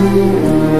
Ooh.